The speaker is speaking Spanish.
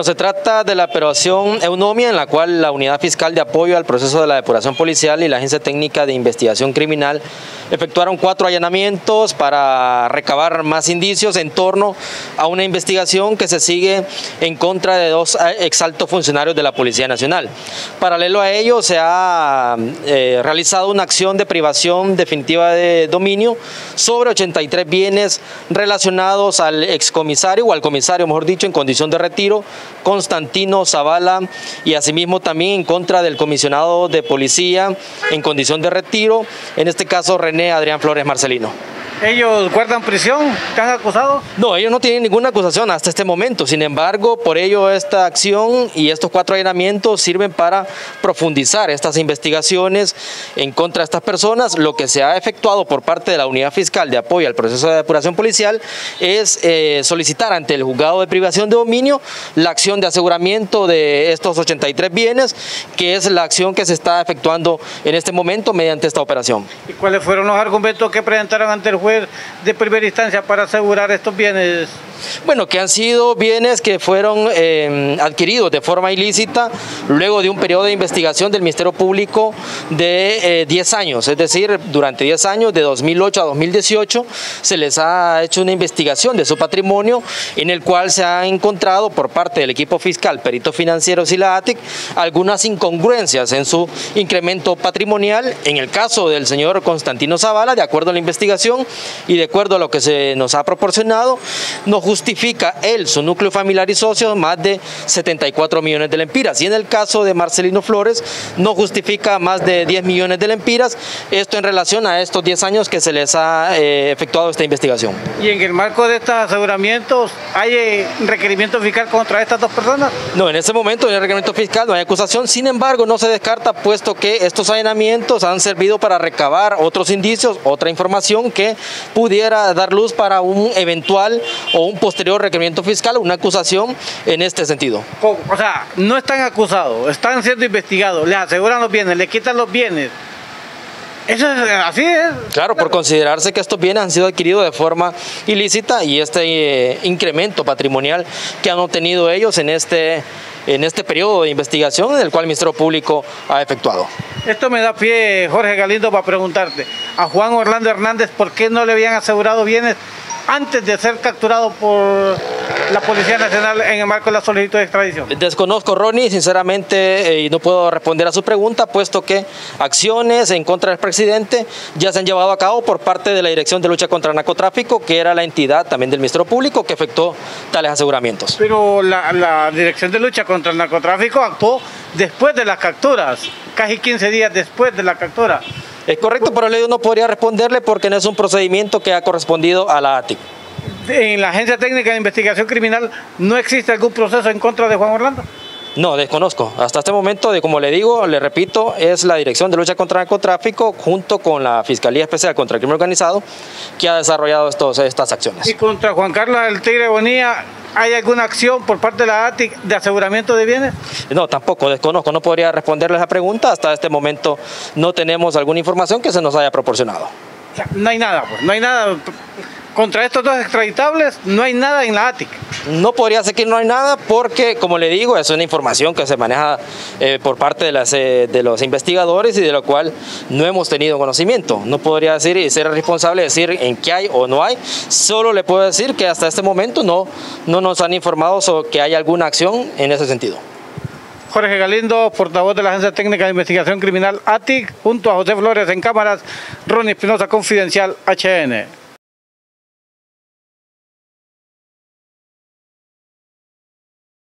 Se trata de la operación Eunomia, en la cual la Unidad Fiscal de Apoyo al Proceso de la Depuración Policial y la Agencia Técnica de Investigación Criminal efectuaron cuatro allanamientos para recabar más indicios en torno a una investigación que se sigue en contra de dos exaltos funcionarios de la Policía Nacional. Paralelo a ello, se ha eh, realizado una acción de privación definitiva de dominio sobre 83 bienes relacionados al excomisario o al comisario, mejor dicho, en condición de retiro Constantino Zavala y asimismo también en contra del comisionado de policía en condición de retiro, en este caso René Adrián Flores Marcelino. ¿Ellos guardan prisión? ¿Están acusados? No, ellos no tienen ninguna acusación hasta este momento. Sin embargo, por ello esta acción y estos cuatro allanamientos sirven para profundizar estas investigaciones en contra de estas personas. Lo que se ha efectuado por parte de la Unidad Fiscal de Apoyo al Proceso de Depuración Policial es eh, solicitar ante el Juzgado de Privación de Dominio la acción de aseguramiento de estos 83 bienes, que es la acción que se está efectuando en este momento mediante esta operación. ¿Y cuáles fueron los argumentos que presentaron ante el juez? De primera instancia para asegurar estos bienes bueno, que han sido bienes que fueron eh, adquiridos de forma ilícita luego de un periodo de investigación del Ministerio Público de 10 eh, años, es decir, durante 10 años, de 2008 a 2018, se les ha hecho una investigación de su patrimonio en el cual se ha encontrado por parte del equipo fiscal, peritos financieros y la ATIC, algunas incongruencias en su incremento patrimonial. En el caso del señor Constantino Zavala, de acuerdo a la investigación y de acuerdo a lo que se nos ha proporcionado, nos justifica él, su núcleo familiar y socios, más de 74 millones de lempiras. Y en el caso de Marcelino Flores, no justifica más de 10 millones de lempiras. Esto en relación a estos 10 años que se les ha eh, efectuado esta investigación. ¿Y en el marco de estos aseguramientos hay eh, requerimiento fiscal contra estas dos personas? No, en este momento no hay requerimiento fiscal, no hay acusación. Sin embargo, no se descarta, puesto que estos allanamientos han servido para recabar otros indicios, otra información que pudiera dar luz para un eventual o un posterior requerimiento fiscal, una acusación en este sentido. O sea, no están acusados, están siendo investigados, les aseguran los bienes, les quitan los bienes. Eso es así es. Claro, por considerarse que estos bienes han sido adquiridos de forma ilícita y este eh, incremento patrimonial que han obtenido ellos en este en este periodo de investigación en el cual el Ministerio Público ha efectuado. Esto me da pie, Jorge Galindo, para preguntarte a Juan Orlando Hernández por qué no le habían asegurado bienes antes de ser capturado por la Policía Nacional en el marco de la solicitud de extradición? Desconozco, Ronnie, sinceramente, eh, y no puedo responder a su pregunta, puesto que acciones en contra del presidente ya se han llevado a cabo por parte de la Dirección de Lucha contra el Narcotráfico, que era la entidad también del Ministerio Público que efectuó tales aseguramientos. Pero la, la Dirección de Lucha contra el Narcotráfico actuó después de las capturas, casi 15 días después de la captura. Es correcto, pero yo no podría responderle porque no es un procedimiento que ha correspondido a la ATIC. ¿En la Agencia Técnica de Investigación Criminal no existe algún proceso en contra de Juan Orlando? No, desconozco. Hasta este momento, de, como le digo, le repito, es la Dirección de Lucha contra el Narcotráfico junto con la Fiscalía Especial contra el Crimen Organizado que ha desarrollado estos, estas acciones. ¿Y contra Juan Carlos del Tigre Bonilla ¿Hay alguna acción por parte de la ATIC de aseguramiento de bienes? No, tampoco, desconozco, no podría responderle esa pregunta. Hasta este momento no tenemos alguna información que se nos haya proporcionado. no hay nada, pues, no hay nada. Contra estos dos extraditables no hay nada en la ATIC. No podría ser que no hay nada porque, como le digo, es una información que se maneja eh, por parte de, las, eh, de los investigadores y de lo cual no hemos tenido conocimiento. No podría decir y ser responsable de decir en qué hay o no hay. Solo le puedo decir que hasta este momento no, no nos han informado sobre que hay alguna acción en ese sentido. Jorge Galindo, portavoz de la Agencia Técnica de Investigación Criminal ATIC, junto a José Flores en cámaras, Ronnie Espinosa, Confidencial HN.